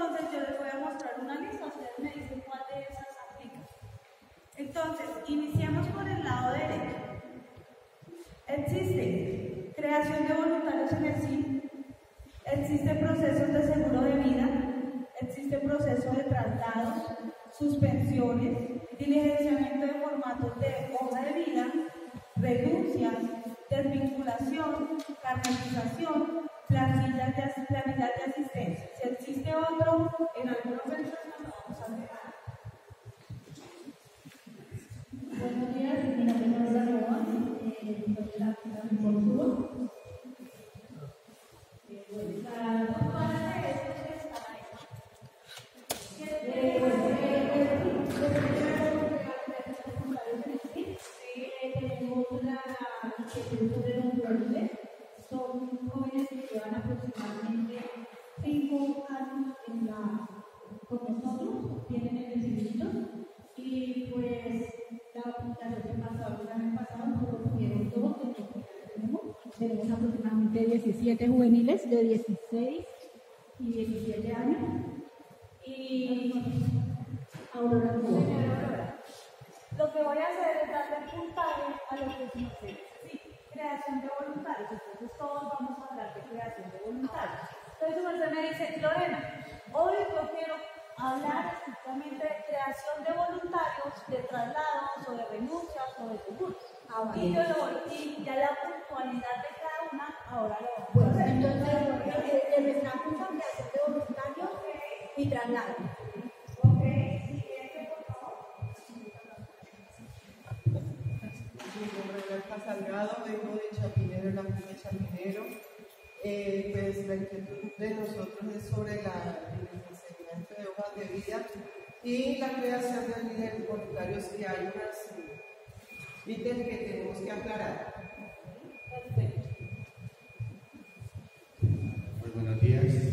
entonces yo les voy a mostrar una lista, ustedes me dicen cuál de esas aplica. Entonces, iniciamos por el lado derecho. Existe creación de voluntarios en el CIN, existe procesos de seguro de vida, existe proceso de traslados, suspensiones, diligenciamiento de formatos de hoja de vida, renuncias, desvinculación, carnetización, planillas de, planillas aproximadamente 17 juveniles de 16 y 17 años. Y Aurora Aurora, Lo que voy a hacer es darle puntaje a lo que dice sí, creación de voluntarios. Entonces todos vamos a hablar de creación de voluntarios. Entonces usted me dice, Lorena, hoy yo quiero hablar estrictamente de creación de voluntarios, de traslados o de renuncias o de seguros. Ah, Y yo y ya la puntualidad de hacer. entonces eh, empezamos con creación de voluntarios y traslado. Ok, siguiente, por favor. Mi nombre es Blanca Salgado, vengo de Chapinero, la de Chapinero. Eh, pues la inquietud de nosotros es sobre la, el seguimiento de hojas de vida y la creación de líderes voluntarios y hay unos ítems que tenemos que aclarar. Perfecto. Muy buenos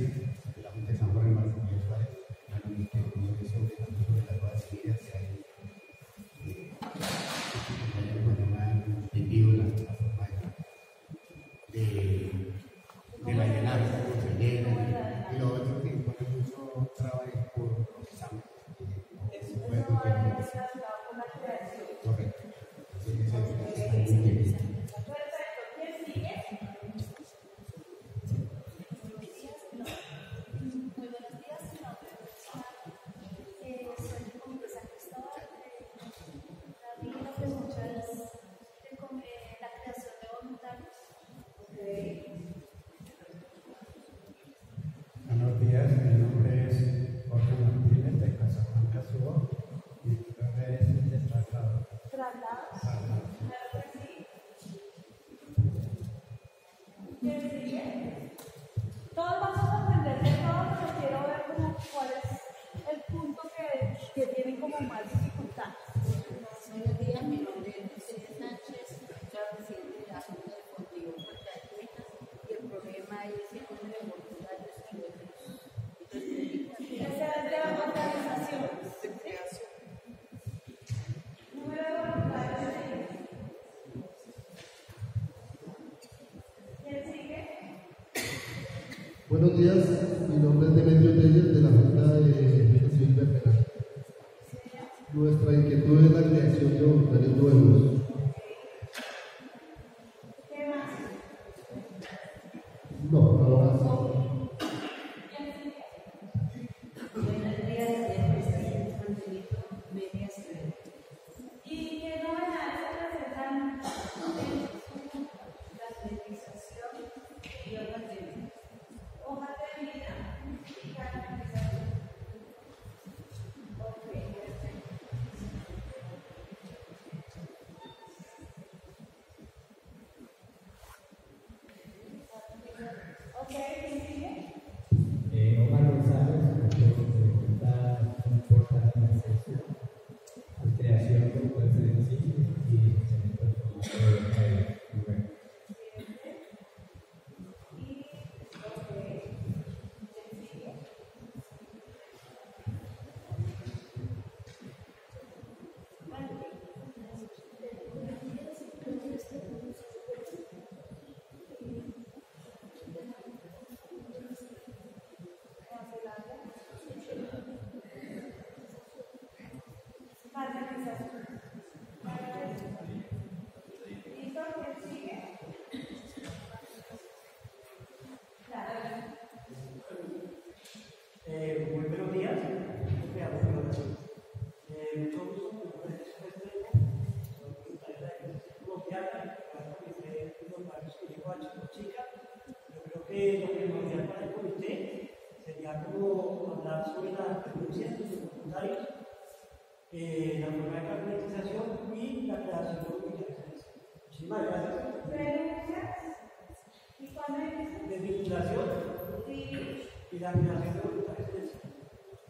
¿Quién sigue? Buenos días, mi nombre es Demetrio Telles de la Junta de Defensa Civil. Nuestra inquietud es la creación de voluntarios nuevos. ¿Qué más? No, no la escuela de y la forma de y la de. Muchísimas gracias. ¿Y cuándo empieza? Desvinculación sí. y la creación de.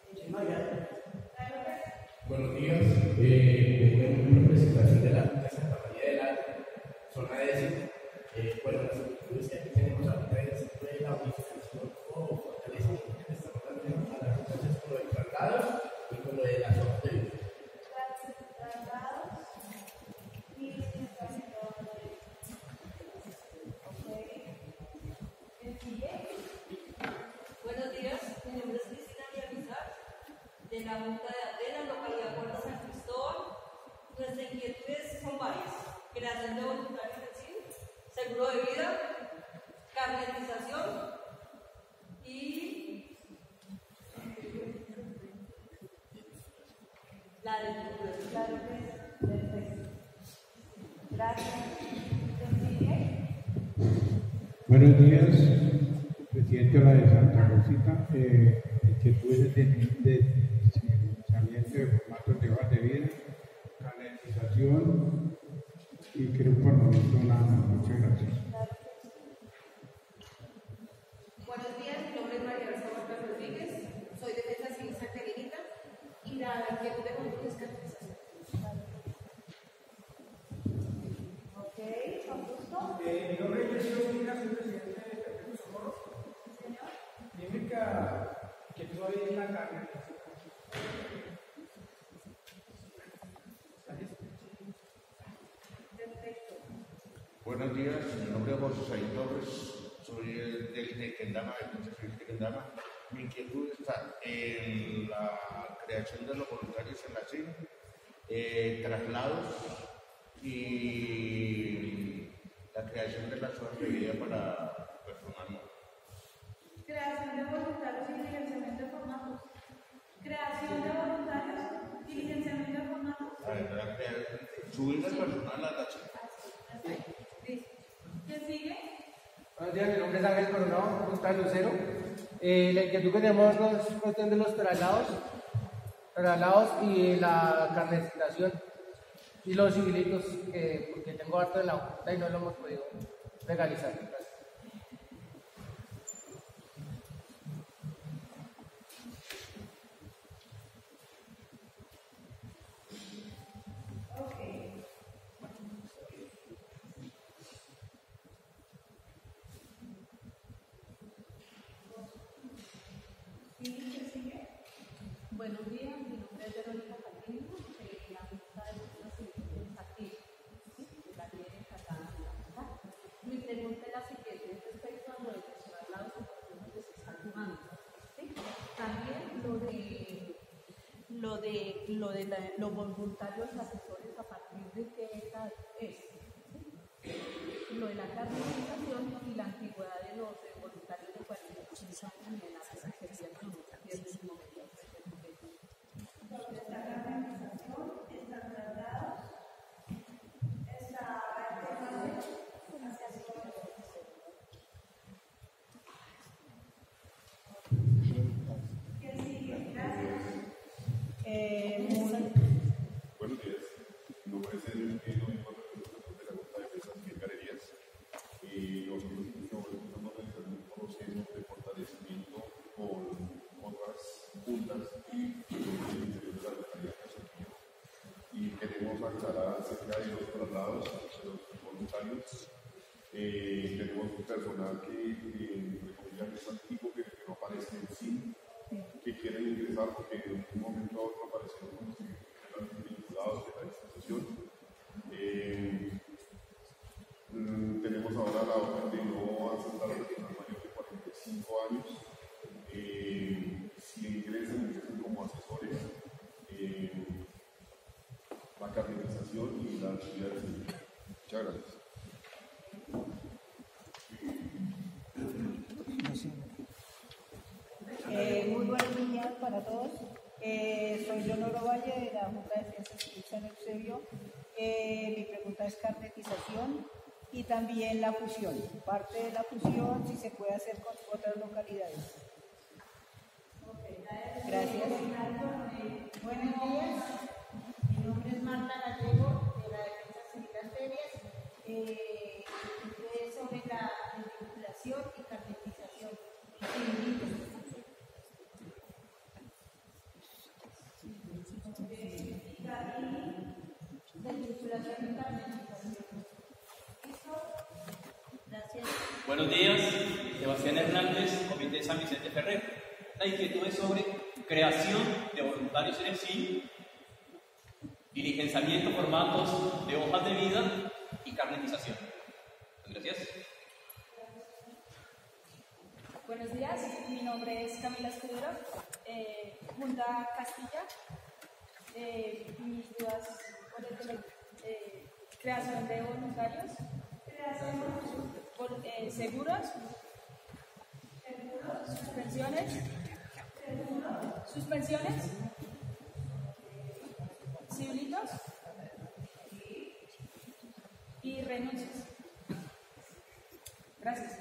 Muchísimas gracias. Buenos días, eh, vengo en representación de la Santa María del Alto, zona de eh, bueno, de la Junta de Atenas, localidad Puerto San Cristóbal. Nuestras inquietudes son varias. Creación de voluntarios en sí, seguro de vida, carnetización y la de que. Gracias. Buenos días, presidente de la de Santa Rosita. Eh, inquietudes de, de financiamiento de formatos de hojas de vida, canalización y creo por el momento nada más. Muchas gracias. Buenos días, mi nombre es María Rosa Huerta Rodríguez, soy defensa civil Santa Elena de conducta es caracterización. Ok, con gusto. Eh, mi nombre es Jesús Ospina, soy presidente de Perpetuo Socorro. Señor. Mi única inquietud hoy es la. Perfecto. Buenos días, mi nombre es José Saín Torres, soy el del de Kendama, del Consejo de Kendama. Mi inquietud está en la creación de los voluntarios en la CIN, eh, traslados y la creación de de vida para personal móvil. Creación de voluntarios y diligenciamiento de formatos. Creación de voluntarios y diligenciamiento de formatos. A ver, la subir el personal a la. Perfecto. Listo. ¿Quién sigue? Buenos días, mi nombre es Ángel Coronado, de Lucero. Eh, la inquietud que tenemos es cuestión de los traslados, traslados y la carnetización y los civilitos, que, porque tengo harto en la junta y no lo hemos podido legalizar. Gracias. Ok. ¿Sí? ¿Quién sigue? Buenos días, mi nombre es Verónica Calvino, de la Junta de Civiles aquí, ¿sí? de la Liga Catalana. Mi pregunta es la siguiente, es respecto a lo de traslados y personas que se están jugando. ¿sí? También lo de, lo de, lo de la- los voluntarios asesores a partir de qué edad es. ¿sí? Lo de la carnetización y la antigüedad de los eh, voluntarios de 46 años en la asociación, y es el momento de hacer el momento. Donde está la organización, están traslados, está el tema de financiación. ¿Quién sigue? Gracias. Eh, muy- Buenos días. Mi nombre es Edwin Pino y soy representante de la Junta de Defensa Civil Galerías. Nosotros nos estamos realizando un proceso de fortalecimiento con otras y del interior de la. Y los traslados los voluntarios. Eh, tenemos personal que, Muchas gracias. Eh, muy buenos días para todos. Eh, soy Leonora Valle de la Junta de Defensa Civil San Eusebio. Eh, mi pregunta es carnetización y también la fusión. Parte de la fusión, si se puede hacer con otras localidades. Gracias. Buenos días. Comité San Vicente Ferrer. La inquietud es sobre creación de voluntarios en el CIN, diligenciamiento, formatos de hojas de vida y carnetización. Gracias. Buenos días, mi nombre es Camila Escudero, eh, Junta Castilla. Eh, mis dudas sobre eh, creación de voluntarios, creación eh, seguros, suspensiones, suspensiones, civilitos y renuncias. Gracias.